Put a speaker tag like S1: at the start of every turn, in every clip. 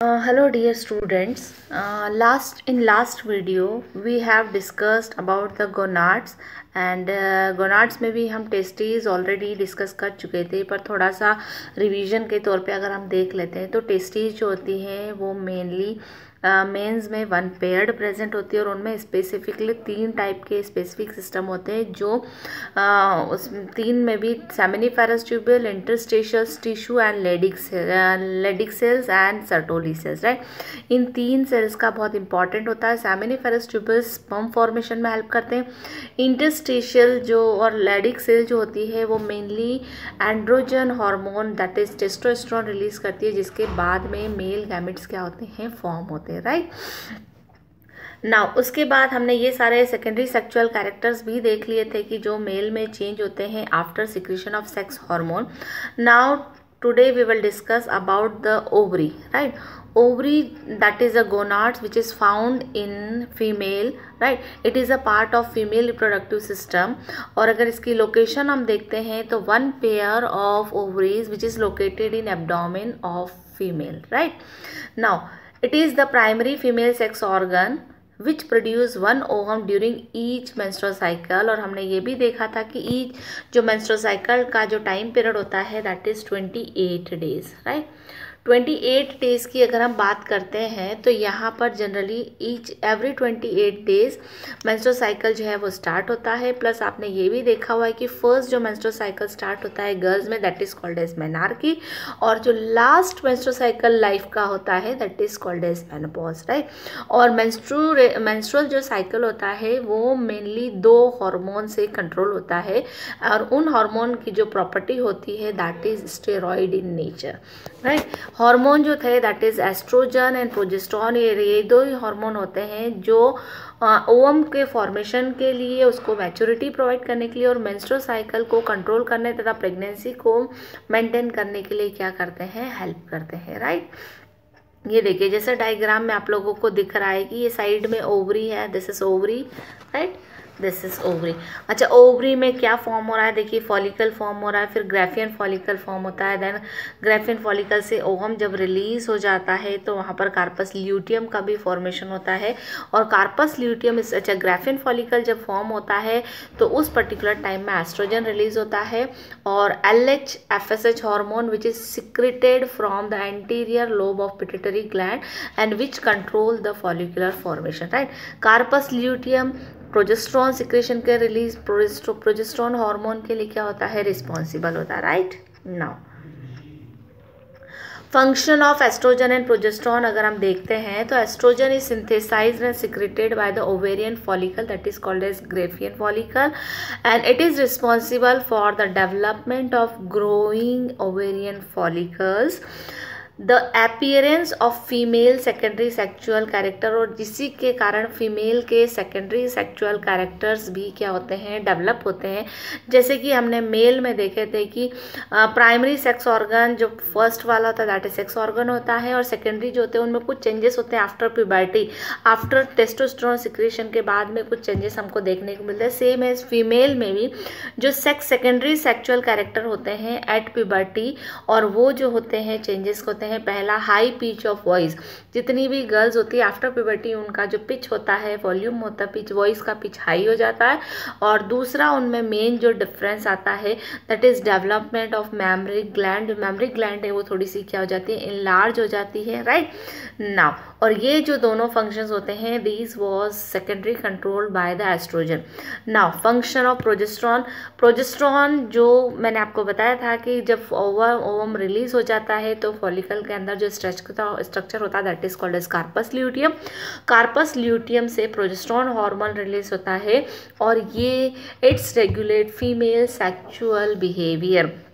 S1: Hello dear students last in last video we have discussed about the gonads and gonads में भी हम testes already discuss कर चुके थे, पर थोड़ा सा रिवीजन के तौर पे अगर हम देख लेते हैं तो टेस्टीज जो होती हैं, वो मेनली मेंस में वन पेयर्ड प्रेजेंट होती है और उनमें स्पेसिफिकली तीन टाइप के स्पेसिफिक सिस्टम होते हैं जो uh, उस तीन में भी seminiferous tubule interstitial tissue and Leydig Leydig cells and Sertoli cells right in तीन सेल्स का बहुत इंपॉर्टेंट होता है। सेमिनिफेरस ट्यूबल स्पम फॉर्मेशन में हेल्प करते हैं। इंटरस्टेशियल जो और लेडिक सेल जो होती है वो mainly androgen hormone that is testosterone release करती है जिसके बाद में मेल गैमिट्स क्या होते हैं फॉर्म होते हैं। पे राइट ना उसके बाद हमने ये सारे सेकेंडरी सेक्चुअल कैरेक्टर्स भी देख लिए थे कि जो मेल में चेंज होते हैं after secretion of sex hormone now today we will discuss about the ovary right ovary that is a gonads which is found in female right it is a part of female reproductive system और अगर इसकी location हम देखते हैं तो one pair of ovaries which is located in abdomen of female right now it is the primary female sex organ which produce one ovum during each menstrual cycle और हमने ये भी देखा था कि ईच जो menstrual साइकिल का जो टाइम पीरियड होता है that is twenty eight days right twenty eight days की अगर हम बात करते हैं तो यहाँ पर generally each every twenty eight days menstrual cycle जो है वो स्टार्ट होता है। प्लस आपने ये भी देखा हुआ है कि फ़र्स्ट जो मेंस्ट्रुअल साइकिल स्टार्ट होता है गर्ल्स में that is called as menarche और जो लास्ट मेंस्ट्रुअल साइकिल लाइफ का होता है that is called as menopause right और मेंस्ट्रू मेंस्ट्रुअल जो साइकिल होता है, वो मेनली दो हार्मोन से कंट्रोल होता है। और उन हार्मोन की जो प्रॉपर्टी होती है that is steroid in nature right hormone जो थे that is estrogen and progesterone ये ये दो ही हार्मोन होते हैं जो ओवम के फॉर्मेशन के लिए, उसको मैच्योरिटी प्रोवाइड करने के लिए और मेंस्ट्रुअल साइकिल को कंट्रोल करने तथा प्रेगनेंसी को मेंटेन करने के लिए क्या करते हैं हेल्प करते हैं राइट ये देखिए, जैसे डायग्राम में आप लोगों को दिख रहा है कि ये साइड में ओवरी है this is ovary right this is ovary अच्छा ओवरी में क्या फॉर्म हो रहा है? देखिए फॉलिकल फॉर्म हो रहा है, फिर ग्रेफियन फॉलिकल फॉर्म होता है देन ग्रेफियन फॉलिकल से ओवम जब रिलीज़ हो जाता है तो वहाँ पर कार्पस ल्यूटियम का भी फॉर्मेशन होता है। और कार्पस ल्यूटियम इस अच्छा ग्रेफियन फॉलिकल जब फॉर्म होता है तो उस पर्टिकुलर टाइम में एस्ट्रोजन रिलीज़ होता है और L H F S H hormone which is secreted from the anterior lobe of pituitary gland and which control the follicular formation right corpus luteum progesterone secretion के release progesterone hormone के लिए क्या होता है? Responsible होता है right now function of estrogen and progesterone अगर हम देखते हैं तो estrogen is synthesize and secreted by the ovarian follicle that is called as Graafian follicle and it is responsible for the development of growing ovarian follicles the appearance of female secondary sexual character और जिसी के कारण female के secondary sexual characters भी क्या होते हैं, develop होते हैं। जैसे कि हमने मेल में देखे थे कि प्राइमरी सेक्स ऑर्गन जो फ़र्स्ट वाला होता है दैट इज़ सेक्स ऑर्गन होता है और सेकेंडरी जो होते हैं, उनमें कुछ चेंजेस होते हैं after puberty after testosterone secretion के बाद में कुछ चेंजेस हमको देखने को मिलते हैं। सेम एज फीमेल में भी जो सेक्स सेकेंडरी सेक्चुअल कैरेक्टर होते हैं एट प्यूबर्टी और वो जो होते हैं चेंजेस होते हैं हैं, पहला हाई पिच ऑफ़ वॉइस जितनी भी गर्ल्स होती है आफ्टर प्यूबर्टी उनका जो पिच होता है वॉल्यूम होता है पिच वॉइस का पिच हाई हो जाता है। और दूसरा उनमें मेन जो डिफरेंस आता है that is development of mammary gland mammary gland है, वो थोड़ी सी क्या हो जाती है इनलार्ज हो जाती है राइट नाउ और ये जो दोनों फ़ंक्शंस होते हैं these was secondary control by the estrogen now function of progesterone progesterone जो मैंने आपको बताया था कि जब ओवर ओवम रिलीज़ हो जाता है तो फॉलिकल के अंदर जो स्ट्रक्चर होता है that is called as corpus luteum corpus luteum से प्रोजेस्ट्रॉन हार्मोन रिलीज़ होता है और ये its regulate female sexual behaviour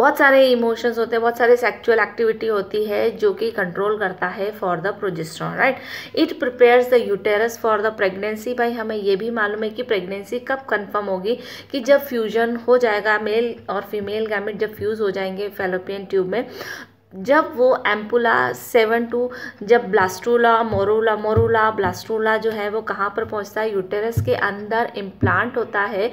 S1: बहुत सारे इमोशंस होते हैं, बहुत सारे सेक्चुअल एक्टिविटी होती है जो कि कंट्रोल करता है for the progesterone right it prepares the uterus for the pregnancy भाई, हमें ये भी मालूम है कि प्रेगनेंसी कब कंफर्म होगी कि जब फ्यूजन हो जाएगा मेल और फीमेल गैमिट जब फ्यूज़ हो जाएँगे फेलोपियन ट्यूब में, जब वो एम्पुला सेवन टू जब ब्लास्टूला मोरूला मोरूला ब्लास्टूला जो है वो कहाँ पर पहुँचता है? यूटेरस के अंदर इम्प्लांट होता है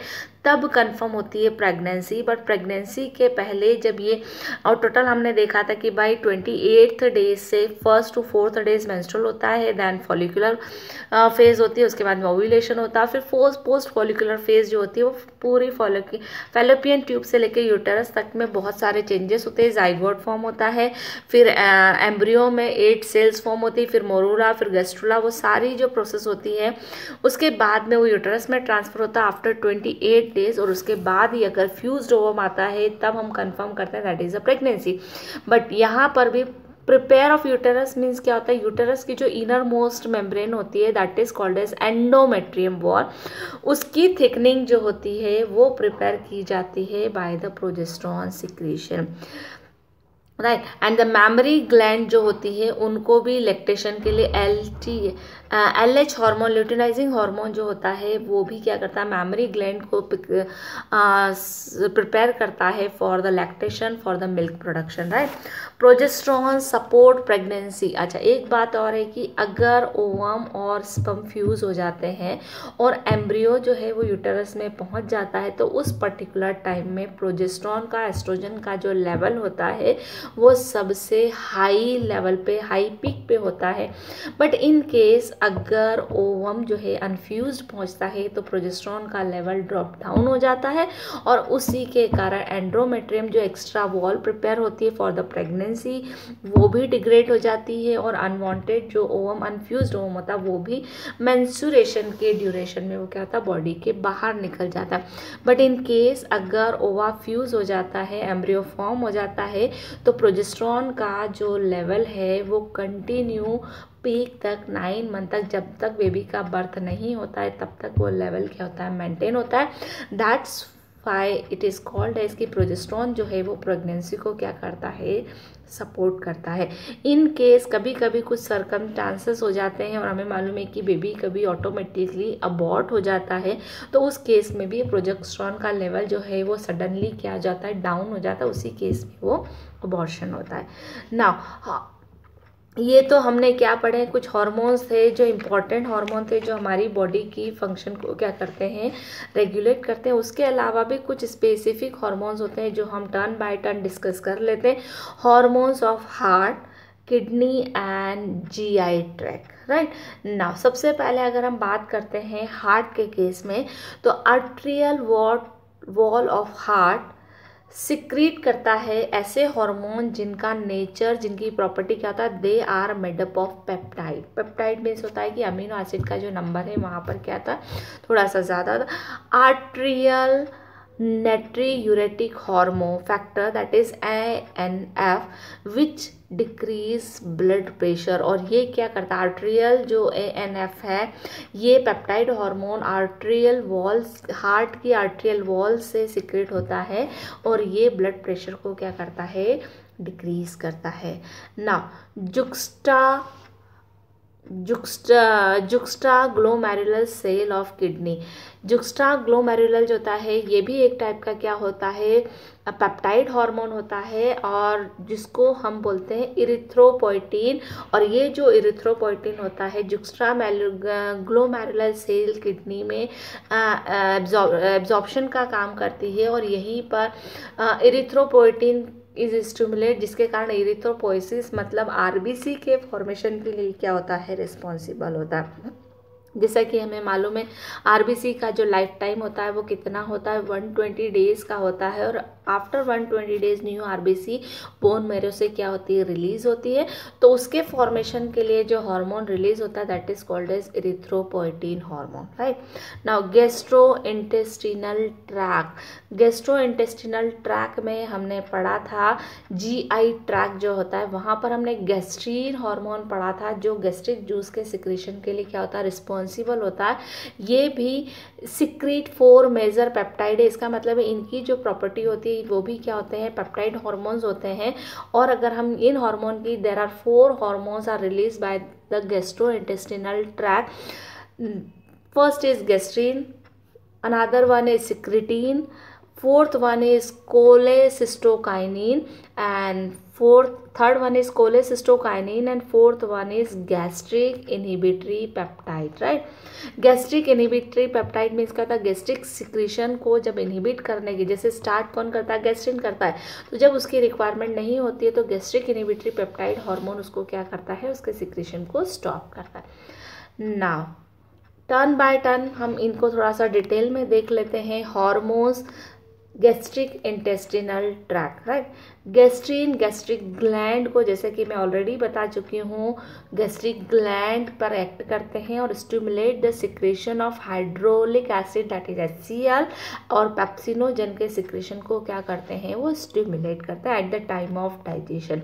S1: तब कंफर्म होती है प्रेगनेंसी बट प्रेगनेंसी के पहले जब ये, और टोटल हमने देखा था कि बाई ट्वेंटी एट्थ डेज़ से first to fourth days menstrual होता है दैन फॉलिकुलर फ़ेज़ होती है, उसके बाद में होता है, फिर फोर्थ पोस्ट फॉलिकुलर फ़ेज़ जो होती है, वो पूरी फेलोपियन ट्यूब से लेकर यूटरस तक में बहुत सारे चेंजेस होते हैं। जाइगोड फॉर्म होता है, फिर एम्ब्रियो में एट सेल्स फॉर्म होती है, फिर मोरूला फिर गेस्ट्रोला वो सारी जो प्रोसेस होती है, उसके बाद में वो यूटरस में ट्रांसफ़र होता है आफ्टर ट्वेंटी एट डेज़ और उसके बाद ही अगर फ्यूज ओवम आता है, तब हम कंफर्म करते हैं that is a pregnancy but यहाँ पर भी प्रिपेयर ऑफ़ यूटेरस मीन्स क्या होता है? यूटेरस की जो इनर मोस्ट मेम्ब्रेन होती है that is called as endometrium wall उसकी थिकनिंग जो होती है, वो प्रिपेयर की जाती है by the progesterone secretion right and the mammary gland जो होती है, उनको भी इलेक्ट्रेशन के लिए L T L H hormone luteinizing hormone जो होता है, वो भी क्या करता है? मेमरी ग्लैंड को प्रिपेयर करता है for the lactation for the milk production right progesterone support pregnancy अच्छा एक बात और है कि अगर ओवम और स्पम फ्यूज हो जाते हैं और एम्ब्रियो जो है वो यूटरस में पहुँच जाता है तो उस पर्टिकुलर टाइम में प्रोजेस्ट्रॉन का एस्ट्रोजन का जो लेवल होता है वो सबसे हाई लेवल पे हाई पिक पे होता है। बट इन केस अगर ओवम जो है अनफ्यूज पहुँचता है तो प्रोजेस्ट्रॉन का लेवल ड्रॉप डाउन हो जाता है और उसी के कारण एंड्रोमेट्रियम जो एक्स्ट्रा वॉल प्रिपेयर होती है फॉर द प्रेगनेंसी वो भी डिग्रेड हो जाती है और अनवांटेड जो ओवम अनफ्यूज ओवम होता है, वो भी मैंसुरेशन के ड्यूरेशन में, वो क्या होता है बॉडी के बाहर निकल जाता है। बट इन केस अगर ओवा फ्यूज हो जाता है एम्ब्रियो फॉर्म हो जाता है तो प्रोजेस्ट्रॉन का जो लेवल है, वो कंटिन्यू पीक तक नाइन मंथ तक, जब तक बेबी का बर्थ नहीं होता है, तब तक वो लेवल क्या होता है? मेंटेन होता है। That's why it is called है इसकी प्रोजेस्ट्रॉन जो है, वो प्रेगनेंसी को क्या करता है? सपोर्ट करता है। इन केस कभी कभी कुछ सरकम चांसेस हो जाते हैं और हमें मालूम है कि बेबी कभी ऑटोमेटिकली अबॉर्ट हो जाता है तो उस केस में भी प्रोजेक्ट्रॉन का लेवल जो है वो सडनली क्या जाता है डाउन हो जाता है, उसी केस में वो अबॉर्शन होता है। ना ये तो हमने क्या पढ़े कुछ हार्मोन्स थे जो इंपॉर्टेंट हार्मोन थे जो हमारी बॉडी की फ़ंक्शन को क्या करते हैं? रेगुलेट करते हैं। उसके अलावा भी कुछ स्पेसिफिक हार्मोन्स होते हैं जो हम टर्न बाय टर्न डिस्कस कर लेते हैं। Hormones of heart kidney and GI tract right now सबसे पहले अगर हम बात करते हैं हार्ट के केस में तो atrial what wall of heart secrete करता है ऐसे हार्मोन जिनका नेचर, जिनकी प्रॉपर्टी क्या होता है? They are made up of peptide peptide means होता है कि अमीनो एसिड का जो नंबर है, वहाँ पर क्या था? थोड़ा सा ज़्यादा था। Atrial natriuretic hormone factor that is ANF which decrease blood pressure और ये क्या करता है? आर्ट्रियल जो ए एन एफ़ है, ये peptide hormone atrial walls heart की आर्ट्रियल वॉल से सिक्रेट होता है और ये ब्लड प्रेशर को क्या करता है? डिक्रीज करता है। ना juxta juxta juxta glomerular cell of kidney juxta glomerular जो होता है, ये भी एक टाइप का क्या होता है? पेप्टाइड हार्मोन होता है और जिसको हम बोलते हैं इरिथ्रोपोइटीन और ये जो इरिथ्रोपोइटीन होता है जुक्स्ट्रा ग्लोमेरुलर सेल किडनी में एब्जॉर्प्शन का काम करती है और यहीं पर इरिथ्रोपोइटीन इज़ स्टूमुलेट जिसके कारण इरिथ्रोपोइसिस मतलब आरबीसी के फॉर्मेशन के लिए क्या होता है? रिस्पॉन्सिबल होता है। जैसा कि हमें मालूम है आरबीसी का जो लाइफ टाइम होता है, वो कितना होता है? वन ट्वेंटी डेज़ का होता है और after one twenty days new RBC bone marrow से क्या होती है? रिलीज़ होती है। तो उसके फॉर्मेशन के लिए जो हार्मोन रिलीज़ होता है that is called as erythropoietin hormone right now gastro intestinal tract gastro intestinal tract में हमने पढ़ा था जी आई ट्रैक जो होता है, वहाँ पर हमने गेस्ट्रीन हार्मोन पढ़ा था, जो गेस्ट्रिक जूस के सिक्रेशन के लिए क्या होता है? रिस्पॉन्सिबल होता है। ये भी सिक्रीट फोर मेजर पेप्टाइड है। इसका मतलब इनकी जो प्रॉपर्टी होती है वो भी क्या होते हैं पेप्टाइड हॉर्मोन्स होते हैं। और अगर हम इन हार्मोन की there are four hormones are release by the gastro intestinal tract first is gastrin another one is secretin fourth one is cholecystokinin and fourth third one is cholecystokinin and fourth one is gastric inhibitory peptide right gastric inhibitory peptide means क्या होता है? Gastric secretion को जब inhibit करने की जैसे start कौन करता है? गैस्ट्रिन करता है। तो जब उसकी रिक्वायरमेंट नहीं होती है तो गैस्ट्रिक इनहिबिटरी पेप्टाइड हॉर्मोन उसको क्या करता है? उसके सिक्रीशन को स्टॉप करता है। ना टर्न बाय टर्न हम इनको थोड़ा सा डिटेल में देख लेते हैं। Hormones gastric intestinal tract right gastrin, gastric gland को जैसे कि मैं ऑलरेडी बता चुकी हूँ, गैस्ट्रिक ग्लैंड पर एक्ट करते हैं और stimulate the secretion of hydraulic acid that is H और पैप्सिनोजन के सिक्रेशन को क्या करते हैं, वो स्टिमुलेट करते हैं at the time of digestion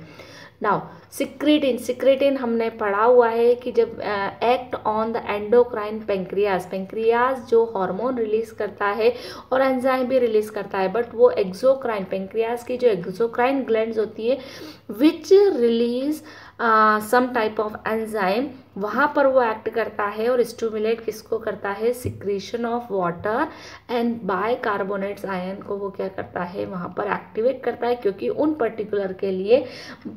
S1: now secretin secretin हमने पढ़ा हुआ है कि जब act on the endocrine pancreas pancreas जो हार्मोन रिलीज़ करता है और एंजाइम भी रिलीज़ करता है बट वो एक्सोक्राइन पेंक्रियाज की जो एक्सोक्राइन ग्लैंड्स होती है which release some type of enzyme वहाँ पर वो एक्ट करता है और स्टूमुलेट किसको करता है? Secretion of water and bicarbonates ion को वो क्या करता है? वहाँ पर एक्टिवेट करता है क्योंकि उन पर्टिकुलर के लिए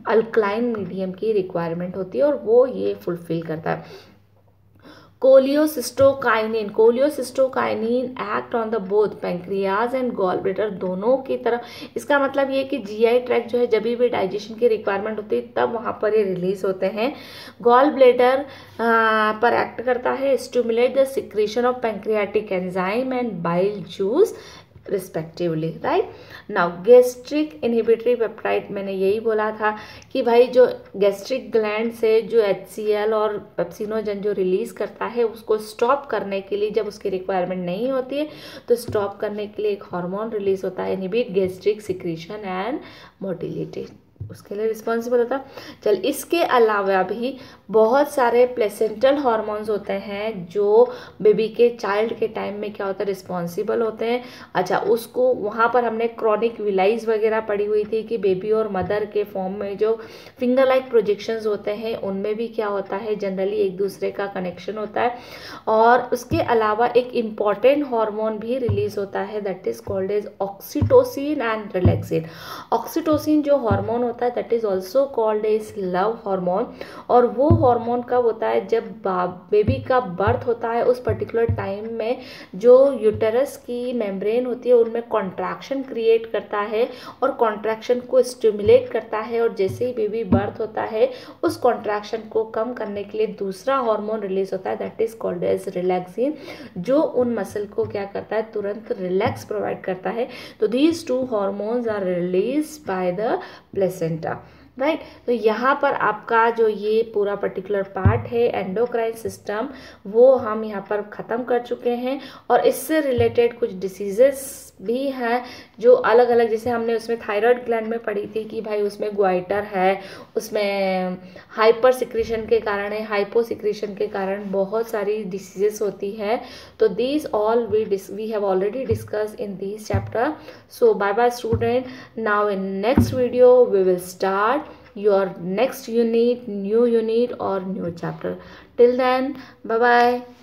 S1: अल्कलाइन मीडियम की रिक्वायरमेंट होती है और वो ये फुलफिल करता है। Cholecystokinin cholecystokinin act on the both pancreas and gall bladder दोनों की तरफ़ इसका मतलब ये कि जीआई ट्रैक जो है, जब भी डाइजेशन की रिक्वायरमेंट होती है, तब वहाँ पर ये रिलीज़ होते हैं। गॉल पर एक्ट करता है stimulate the secretion of pancreatic enzyme and bile juice respectively right now gastric inhibitory peptide मैंने यही बोला था कि भाई जो गैस्ट्रिक ग्लैंड से जो एचसीएल और पेप्सिनोजन जो रिलीज़ करता है, उसको स्टॉप करने के लिए जब उसकी रिक्वायरमेंट नहीं होती है तो स्टॉप करने के लिए एक हार्मोन रिलीज़ होता है inhibit gastric secretion and motility उसके लिए रिस्पॉन्सिबल होता। चल, इसके अलावा भी बहुत सारे प्लेसेंटल हॉर्मोन्स होते हैं जो बेबी के चाइल्ड के टाइम में क्या होता है रिस्पॉन्सिबल होते हैं। अच्छा उसको वहाँ पर हमने क्रॉनिक विलाइज वगैरह पड़ी हुई थी कि बेबी और मदर के फॉर्म में जो फिंगर लाइक प्रोजेक्शंस होते हैं, उनमें भी क्या होता है जनरली एक दूसरे का कनेक्शन होता है। और उसके अलावा एक इंपॉर्टेंट हार्मोन भी रिलीज़ होता है that is called as oxytocin and relaxin oxytocin जो हार्मोन होता है that is also called as love hormone और वो हार्मोन कब होता है? जब बेबी का बर्थ होता है उस पर्टिकुलर टाइम में जो यूटरस की मेम्ब्रेन होती है, उनमें कॉन्ट्रैक्शन क्रिएट करता है और कॉन्ट्रैक्शन को स्टिमुलेट करता है और जैसे ही बेबी बर्थ होता है, उस कॉन्ट्रैक्शन को कम करने के लिए दूसरा हार्मोन रिलीज़ होता है that is called as relaxin जो उन मसल को क्या करता है? तुरंत रिलैक्स प्रोवाइड करता है। तो these two hormones are release by the placenta Center. Right right? तो यहाँ पर आपका जो ये पूरा पर्टिकुलर पार्ट है एंडोक्राइन सिस्टम वो हम यहाँ पर ख़त्म कर चुके हैं और इससे रिलेटेड कुछ डिसीजेस भी हैं जो अलग अलग जैसे हमने उसमें थायराइड ग्लैंड में पढ़ी थी कि भाई उसमें ग्वाइटर है, उसमें हाइपर सिक्रेशन के कारण है हाइपो सिक्रेशन के कारण बहुत सारी डिसीजेस होती है। तो these all we we have already discuss in this chapter so bye bye student now in next video we will start your next unit new unit or new chapter. Till then bye bye